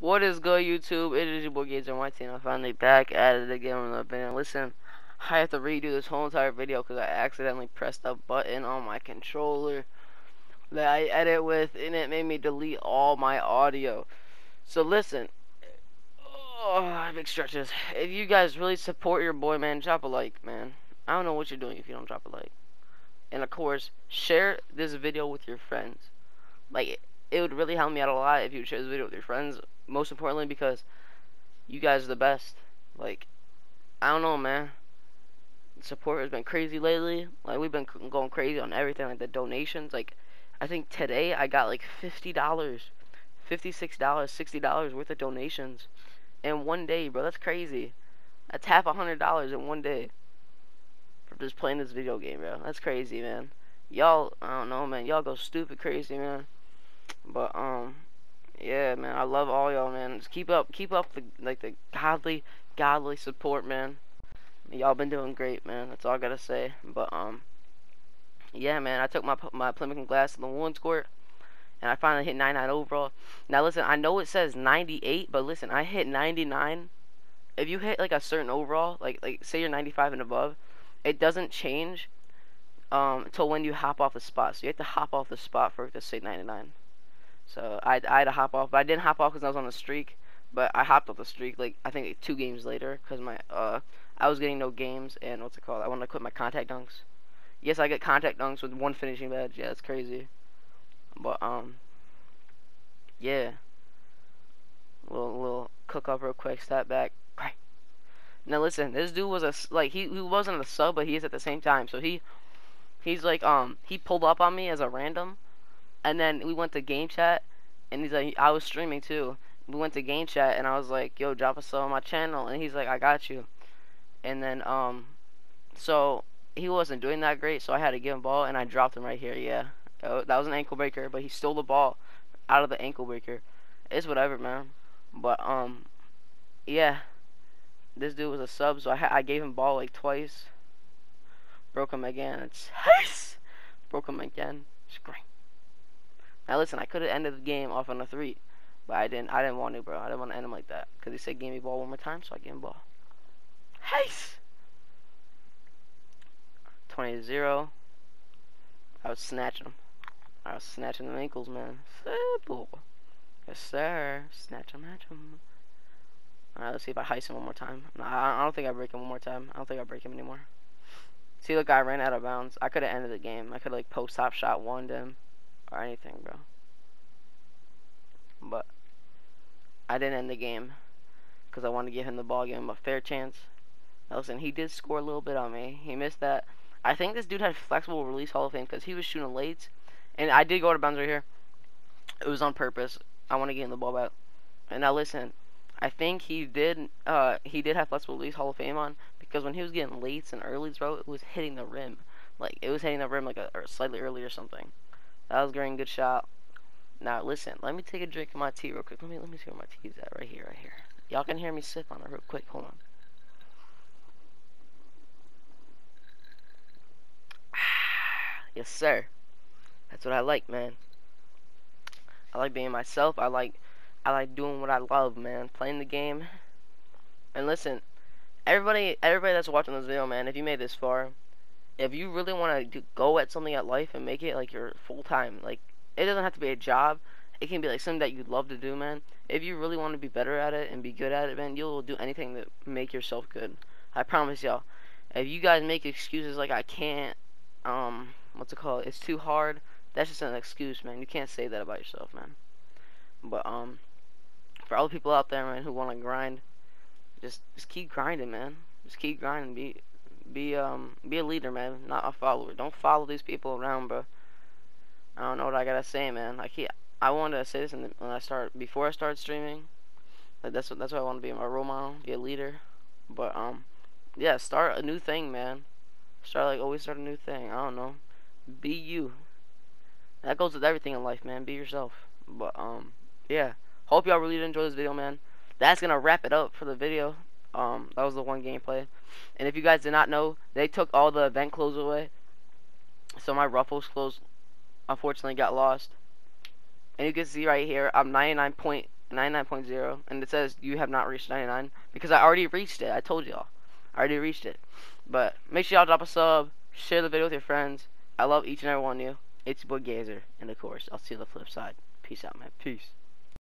What is good, YouTube? It is your boy Gazer White I'm finally back at it again with a Listen, I have to redo this whole entire video because I accidentally pressed a button on my controller that I edit with, and it made me delete all my audio. So listen, oh, big stretches. If you guys really support your boy, man, drop a like, man. I don't know what you're doing if you don't drop a like. And of course, share this video with your friends. Like, it would really help me out a lot if you would share this video with your friends. Most importantly, because you guys are the best. Like, I don't know, man. Support has been crazy lately. Like, we've been going crazy on everything, like the donations. Like, I think today I got like $50, $56, $60 worth of donations in one day, bro. That's crazy. That's half a hundred dollars in one day for just playing this video game, bro. That's crazy, man. Y'all, I don't know, man. Y'all go stupid crazy, man. But um, yeah, man, I love all y'all, man. Just keep up, keep up the like the godly, godly support, man. Y'all been doing great, man. That's all I gotta say. But um, yeah, man, I took my my Pelican glass to the one squirt, and I finally hit 99 overall. Now listen, I know it says 98, but listen, I hit 99. If you hit like a certain overall, like like say you're 95 and above, it doesn't change um until when you hop off the spot. So you have to hop off the spot for it to say 99. So I, I had to hop off, but I didn't hop off because I was on a streak. But I hopped off the streak like I think like two games later because my uh I was getting no games and what's it called? I want to quit my contact dunks. Yes, I get contact dunks with one finishing badge. Yeah, it's crazy. But um, yeah. Little little cook up real quick. Step back. Now listen, this dude was a like he he wasn't a sub, but he is at the same time. So he he's like um he pulled up on me as a random and then we went to game chat, and he's like, I was streaming too. We went to game chat, and I was like, Yo, drop a sub on my channel, and he's like, I got you. And then um, so he wasn't doing that great, so I had to give him ball, and I dropped him right here. Yeah, uh, that was an ankle breaker, but he stole the ball out of the ankle breaker. It's whatever, man. But um, yeah, this dude was a sub, so I I gave him ball like twice. Broke him again. It's broke him again. It's great. Now listen, I could have ended the game off on a three, but I didn't. I didn't want to, bro. I didn't want to end him like that because he said, "Give me ball one more time," so I gave him ball. Heist. 20 to 0. I was snatching him. I was snatching the ankles, man. Simple. Yes, sir. Snatch him, snatch him. Alright, let's see if I heist him one more time. I don't think I break him one more time. I don't think I break him anymore. See, look, I ran out of bounds. I could have ended the game. I could have, like post top shot one him or anything, bro. But I didn't end the game because I wanted to give him the ball, give him a fair chance. Now listen, he did score a little bit on me. He missed that. I think this dude had flexible release Hall of Fame because he was shooting late, and I did go to bounds right here. It was on purpose. I want to get him the ball back. And now listen, I think he did. Uh, he did have flexible release Hall of Fame on because when he was getting late and early, bro, it was hitting the rim. Like it was hitting the rim like a slightly early or something. That was great good shot. Now listen, let me take a drink of my tea real quick. Let me let me see where my tea's at. Right here, right here. Y'all can hear me sip on it real quick. Hold on. yes, sir. That's what I like, man. I like being myself. I like I like doing what I love, man. Playing the game. And listen, everybody everybody that's watching this video, man, if you made this far, if you really want to go at something at life and make it like your full time, like it doesn't have to be a job. It can be like something that you'd love to do, man. If you really want to be better at it and be good at it, man, you'll do anything to make yourself good. I promise y'all. If you guys make excuses like I can't, um, what's it called? It's too hard. That's just an excuse, man. You can't say that about yourself, man. But um, for all the people out there, man, who want to grind, just just keep grinding, man. Just keep grinding. Be be um be a leader, man, not a follower. Don't follow these people around, bro. I don't know what I gotta say, man. I keep, I wanted to say this the, when I start before I start streaming. Like that's what that's what I want to be my role model, be a leader. But um, yeah, start a new thing, man. Start like always start a new thing. I don't know. Be you. That goes with everything in life, man. Be yourself. But um, yeah. Hope y'all really enjoy this video, man. That's gonna wrap it up for the video. Um, that was the one gameplay. And if you guys did not know, they took all the event clothes away. So my Ruffles clothes unfortunately got lost. And you can see right here, I'm 99 point 99.0 and it says you have not reached 99 because I already reached it. I told y'all. I already reached it. But make sure y'all drop a sub, share the video with your friends. I love each and every one of you. It's your Gazer, and of course, I'll see you on the flip side. Peace out, man. Peace.